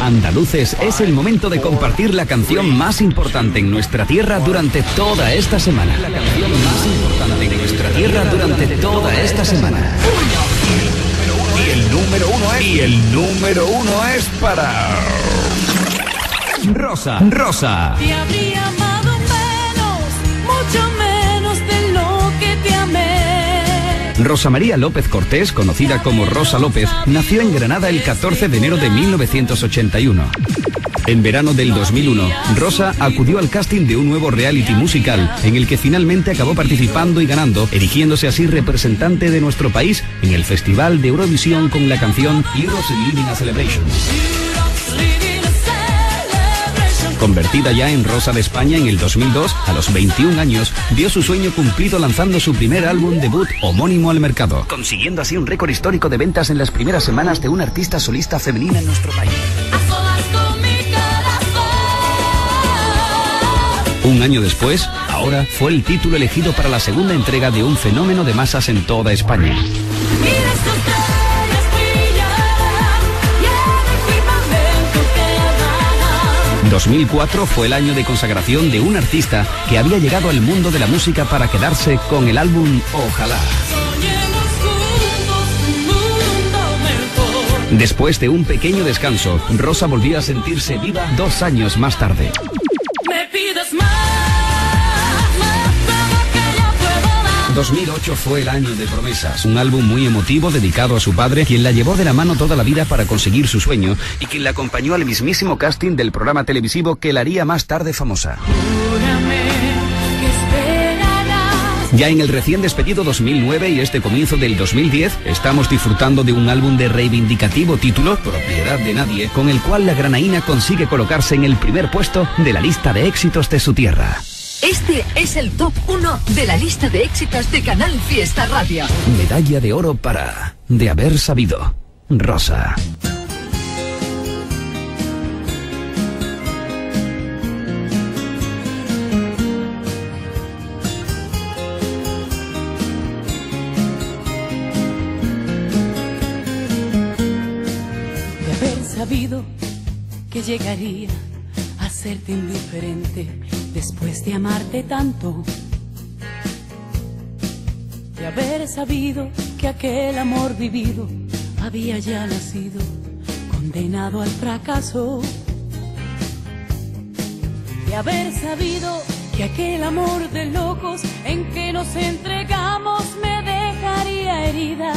Andaluces, es el momento de compartir la canción más importante en nuestra tierra durante toda esta semana. La canción más importante en nuestra tierra durante toda esta semana. Y el número uno es. Y el número uno es para. Rosa, Rosa. Rosa María López Cortés, conocida como Rosa López, nació en Granada el 14 de enero de 1981. En verano del 2001, Rosa acudió al casting de un nuevo reality musical en el que finalmente acabó participando y ganando, erigiéndose así representante de nuestro país en el Festival de Eurovisión con la canción Heroes Living a Celebration. Convertida ya en Rosa de España en el 2002, a los 21 años, vio su sueño cumplido lanzando su primer álbum debut homónimo al mercado, consiguiendo así un récord histórico de ventas en las primeras semanas de una artista solista femenina en nuestro país. Un año después, ahora fue el título elegido para la segunda entrega de un fenómeno de masas en toda España. 2004 fue el año de consagración de un artista que había llegado al mundo de la música para quedarse con el álbum Ojalá. Después de un pequeño descanso, Rosa volvió a sentirse viva dos años más tarde. Me más 2008 fue el año de promesas, un álbum muy emotivo dedicado a su padre, quien la llevó de la mano toda la vida para conseguir su sueño y quien la acompañó al mismísimo casting del programa televisivo que la haría más tarde famosa. Ya en el recién despedido 2009 y este comienzo del 2010, estamos disfrutando de un álbum de reivindicativo título, Propiedad de Nadie, con el cual la granaína consigue colocarse en el primer puesto de la lista de éxitos de su tierra. Este es el top 1 de la lista de éxitos de Canal Fiesta Radio. Medalla de oro para De haber sabido. Rosa. de haber sabido que llegaría a serte indiferente después de amarte tanto. De haber sabido que aquel amor vivido había ya nacido condenado al fracaso. De haber sabido que aquel amor de locos en que nos entregamos me dejaría herida